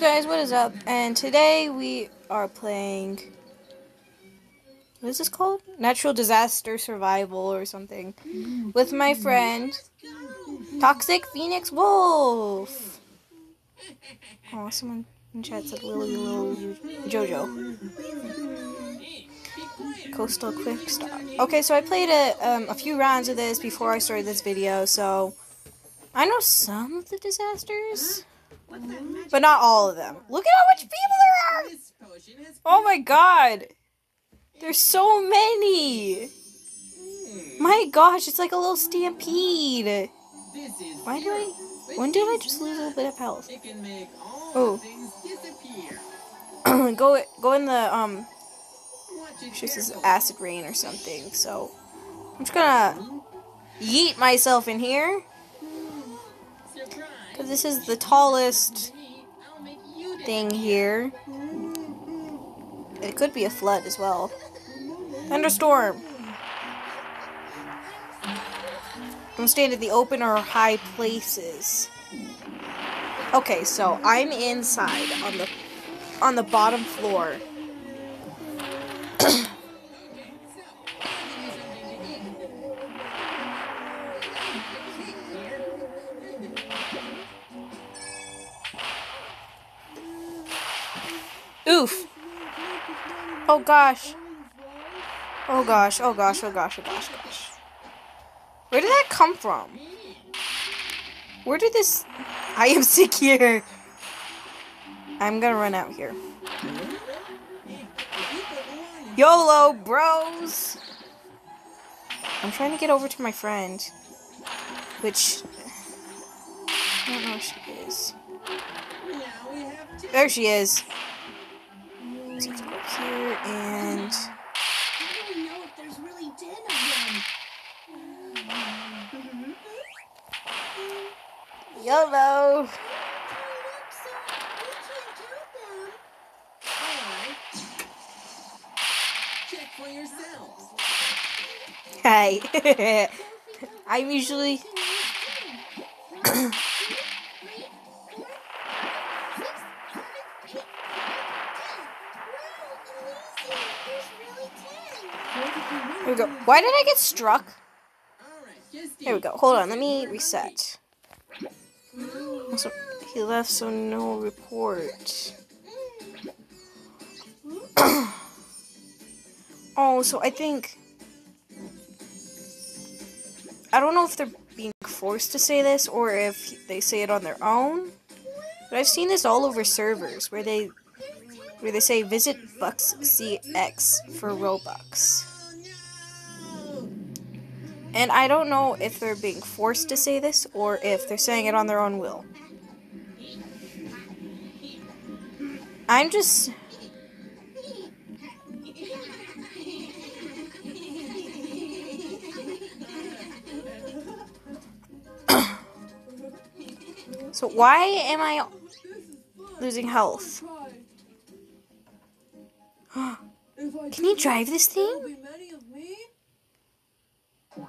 guys, what is up? And today we are playing. What is this called? Natural disaster survival or something. With my friend, Toxic Phoenix Wolf. Oh, someone in chat said Lily Lil Jojo. Coastal Quick Stop. Okay, so I played a, um, a few rounds of this before I started this video, so I know some of the disasters. But not all of them. Look at how much people there are! Oh my god! There's so many! My gosh, it's like a little stampede! Why do I... When did I just lose a little bit of health? Oh. go, go in the, um... This is acid rain or something, so... I'm just gonna yeet myself in here. Because this is the tallest thing here. It could be a flood as well. Thunderstorm. Don't stand at the open or high places. Okay, so I'm inside on the on the bottom floor. Oh gosh. Oh gosh, oh gosh, oh gosh, oh gosh, gosh. Where did that come from? Where did this... I am sick here. I'm gonna run out here. YOLO, bros! I'm trying to get over to my friend. Which... I don't know where she is. There she is. So let's go here and... YOLO! Hi. I'm usually... Here we go. Why did I get struck? Here we go. Hold on. Let me reset. He left, so no report. oh, so I think... I don't know if they're being forced to say this or if they say it on their own. But I've seen this all over servers where they where they say visit Bucks CX for Robux. And I don't know if they're being forced to say this or if they're saying it on their own will. I'm just. so, why am I losing health? Can you drive this thing?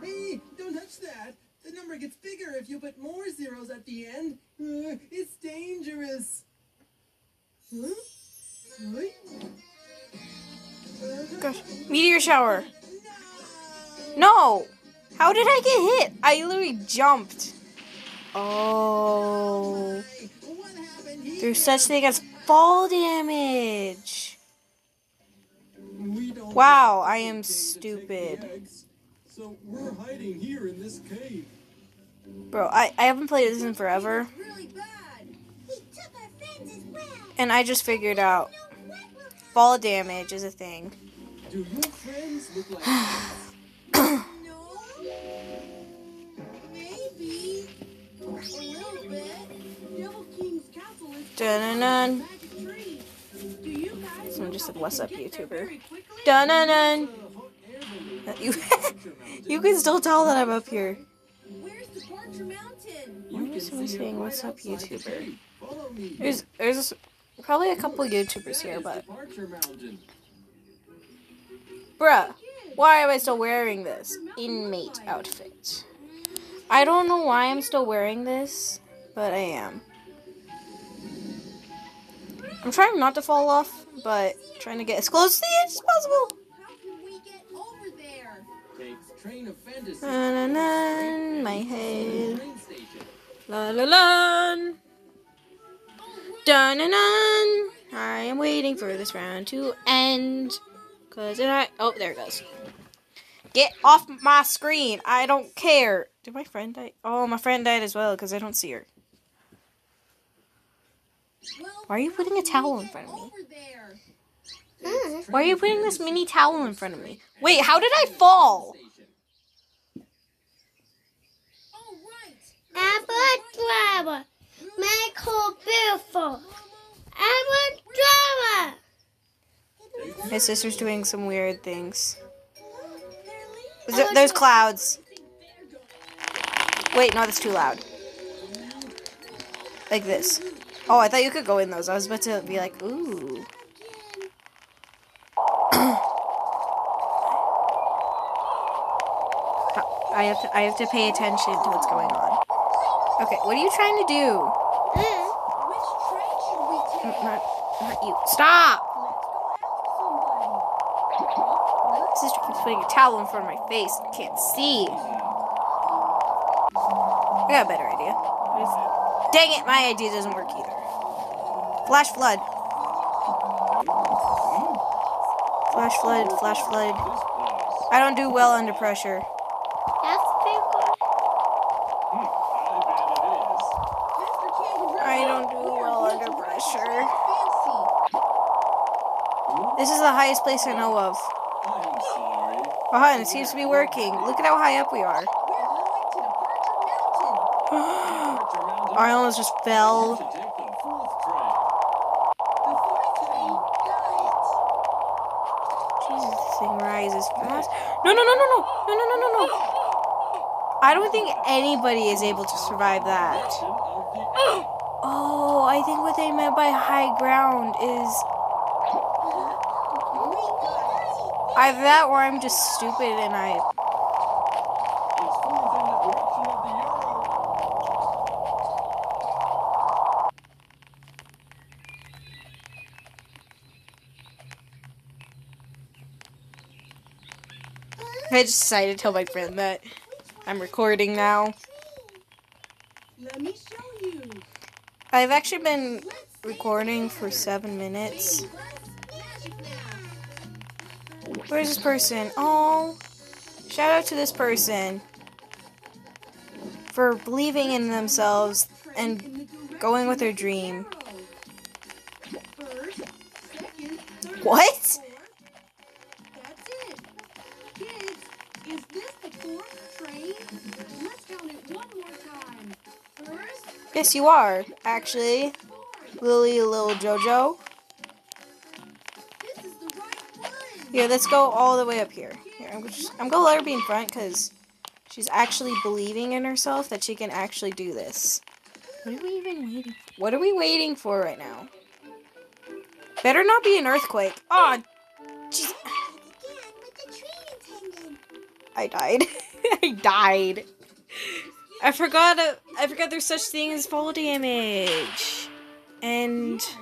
Hey, don't touch that. The number gets bigger if you put more zeros at the end. Uh, it's dangerous. Huh? Gosh, meteor shower. No! How did I get hit? I literally jumped. Oh. There's such thing as fall damage. Wow, I am stupid. So we're hiding here in this cave. Bro, I, I haven't played this in forever. And I just figured out fall damage is a thing. Do your friends look like no. Maybe. A little bit. Devil King's castle is Dun dun. Do you Someone just said, "What's up, to get there YouTuber?" very dun dun dun. You you can still tell that I'm up here. Where's the Parcher Mountain? Why is someone saying what's up, YouTuber? Follow me. There's there's probably a couple YouTubers here, but bruh, why am I still wearing this inmate outfit? I don't know why I'm still wearing this, but I am. I'm trying not to fall off, but trying to get as close to the edge as possible. How can we get over there? Takes train of fantasy. Na, na, na, my head. La la la. Dun dun dun. I am waiting for this round to end. Cause it I oh there it goes. Get off my screen. I don't care. Did my friend die? Oh, my friend died as well because I don't see her. Why are you putting a towel in front of me? There. Hmm. Why are you putting this mini towel in front of me? Wait, how did I fall? My sister's doing some weird things. They're There's, clouds. Wait, no, that's too loud. Like this. Oh, I thought you could go in those. I was about to be like, ooh. I have to I have to pay attention to what's going on. Okay, what are you trying to do? Which train should we take? Not not you. Stop! Putting a towel in front of my face. I can't see. I got a better idea. Dang it, my idea doesn't work either. Flash flood. Flash flood, flash flood. I don't do well under pressure. That's people. I don't do well under to ride the pressure. This is the highest place I know of. Uh-huh, and it seems to be working. Look at how high up we are. Fancy. We're going to Departure Mountain. March around almost just fell. to the fourth train. The fourth train. Got it. Jesus, this thing rises fast. No, no, no, no, no, no, no, no, no, no. I don't think anybody is able to survive that. Section of the Oh, I think what they meant by high ground is We got it. Either that or I'm just stupid and I. I just decided to tell my friend that I'm recording now. Let me show you. I've actually been recording for seven minutes. Where's this person? Oh, shout out to this person for believing in themselves and going with their dream. What? Yes, you are, actually. Lily, little Jojo. Here, let's go all the way up here. Here, I'm just, I'm gonna let her be in front because she's actually believing in herself that she can actually do this. What are we even waiting? For? What are we waiting for right now? Better not be an earthquake. Oh, jeez. I died. I died. I forgot. uh, I forgot there's such thing as fall damage. And This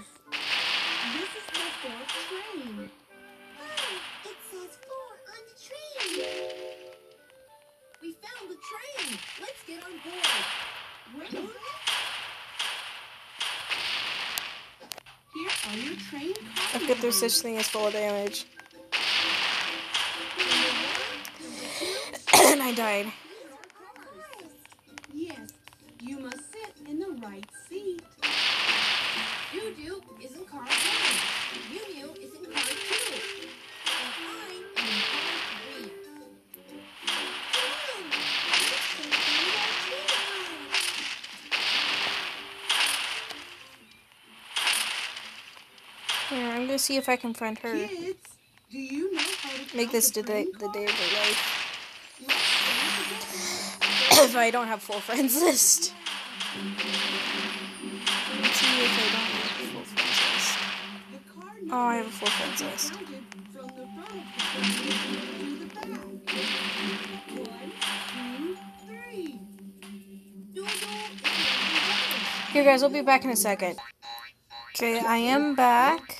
such thing as fall damage. And I died. Yes, you must sit in the right seat. Doo-doo is in car one. Mew-Mew is see if I can find her. Kids, do you know how to Make this the the day, the day of her life. Let's stand together. if I don't have full friends list. Let's see if I don't have a full friends list. Oh, I have a full friends list. counted from the front to the back. One, two, three. Doodle is number one. Here, guys, we'll be back in a second. Okay, I am back.